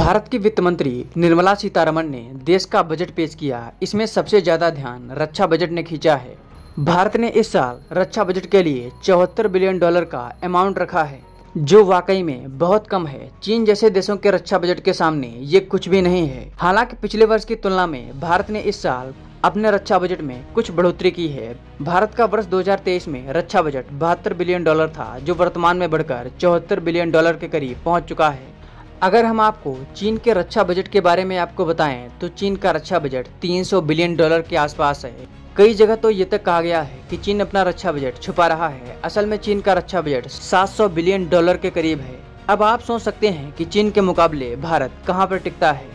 भारत की वित्त मंत्री निर्मला सीतारमण ने देश का बजट पेश किया। इसमें सबसे ज़्यादा ध्यान रक्षा बजट ने खींचा है। भारत ने इस साल रक्षा बजट के लिए चौहत्तर बिलियन डॉलर का अमाउंट रखा है, जो वाकई में बहुत कम है। चीन जैसे देशों के रक्षा बजट के सामने ये कुछ भी नहीं है। हालाँकि पिछले वर्ष की तुलना में भारत ने इस साल अपने रक्षा बजट में कुछ बढ़ोतरी की है। भारत का वर्ष 2023 में रक्षा बजट बहत्तर बिलियन डॉलर था, जो वर्तमान में बढ़कर चौहत्तर बिलियन डॉलर के करीब पहुँच चुका है। अगर हम आपको चीन के रक्षा बजट के बारे में आपको बताएँ तो चीन का रक्षा बजट 300 बिलियन डॉलर के आसपास है। कई जगह तो ये तक कहा गया है कि चीन अपना रक्षा बजट छुपा रहा है। असल में चीन का रक्षा बजट 700 बिलियन डॉलर के करीब है। अब आप सोच सकते हैं कि चीन के मुकाबले भारत कहाँ पर टिकता है।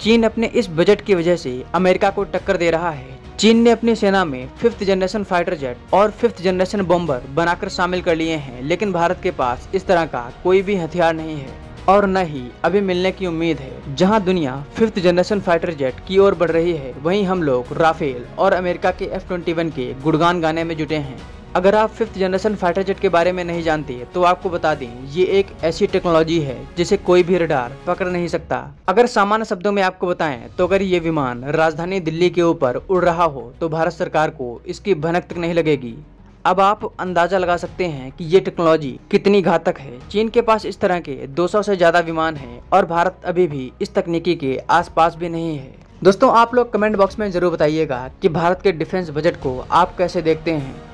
चीन अपने इस बजट की वजह से अमेरिका को टक्कर दे रहा है। चीन ने अपनी सेना में फिफ्थ जनरेशन फाइटर जेट और फिफ्थ जनरेशन बॉम्बर बनाकर शामिल कर लिए हैं, लेकिन भारत के पास इस तरह का कोई भी हथियार नहीं है। और न ही अभी मिलने की उम्मीद है, जहाँ दुनिया फिफ्थ जनरेशन फाइटर जेट की ओर बढ़ रही है, वहीं हम लोग राफेल और अमेरिका के एफ़ ट्वेंटी वन के गुड़गान गाने में जुटे हैं। अगर आप फिफ्थ जनरेशन फाइटर जेट के बारे में नहीं जानते तो आपको बता दें, ये एक ऐसी टेक्नोलॉजी है, जिसे कोई भी रडार पकड़ नहीं सकता। अगर सामान्य शब्दों में आपको बताएँ तो अगर ये विमान राजधानी दिल्ली के ऊपर उड़ रहा हो तो भारत सरकार को इसकी भनक तक नहीं लगेगी। अब आप अंदाज़ा लगा सकते हैं कि ये टेक्नोलॉजी कितनी घातक है। चीन के पास इस तरह के 200 से ज़्यादा विमान हैं और भारत अभी भी इस तकनीकी के आसपास भी नहीं है। दोस्तों, आप लोग कमेंट बॉक्स में ज़रूर बताइएगा कि भारत के डिफेंस बजट को आप कैसे देखते हैं।